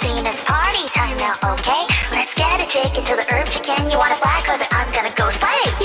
scene, it's party time now, okay? Let's get a ticket to the herb chicken. You want a black carpet? I'm gonna go slay.